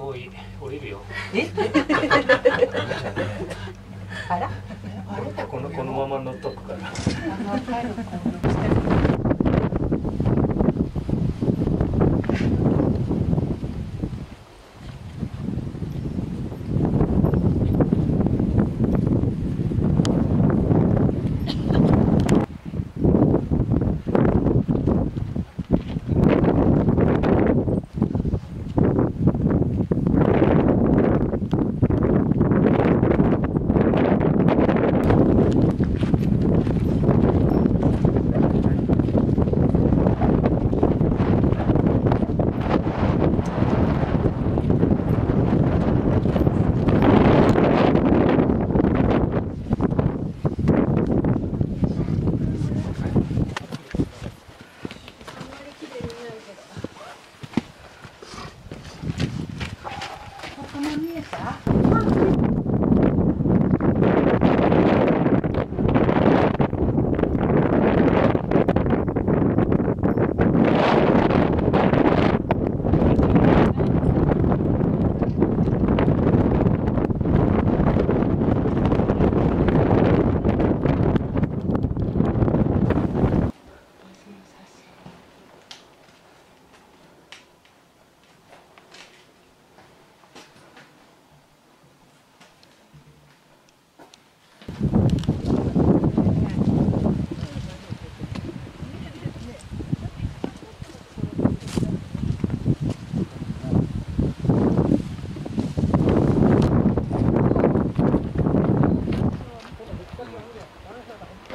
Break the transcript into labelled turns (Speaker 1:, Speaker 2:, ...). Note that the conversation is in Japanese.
Speaker 1: もういい。降りるよ。
Speaker 2: え あら？
Speaker 1: このこのまま乗っとくから
Speaker 2: 我跟点，完了再打。